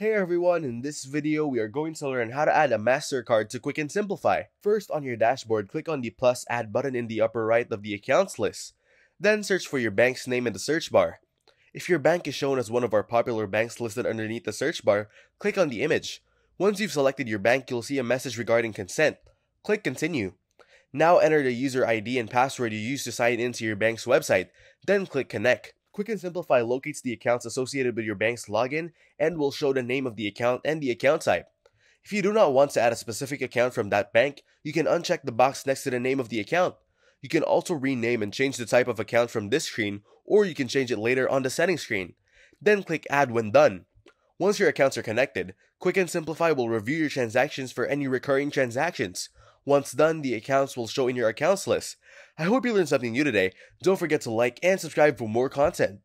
Hey everyone, in this video we are going to learn how to add a MasterCard to Quicken Simplifi. First on your dashboard, click on the plus add button in the upper right of the accounts list. Then search for your bank's name in the search bar. If your bank is shown as one of our popular banks listed underneath the search bar, click on the image. Once you've selected your bank, you'll see a message regarding consent. Click continue. Now enter the user ID and password you used to sign into your bank's website, then click connect. Quicken Simplifi locates the accounts associated with your bank's login and will show the name of the account and the account type. If you do not want to add a specific account from that bank, you can uncheck the box next to the name of the account. You can also rename and change the type of account from this screen, or you can change it later on the settings screen. Then click Add when done. Once your accounts are connected, Quicken Simplifi will review your transactions for any recurring transactions. Once done, the accounts will show in your accounts list. I hope you learned something new today. Don't forget to like and subscribe for more content.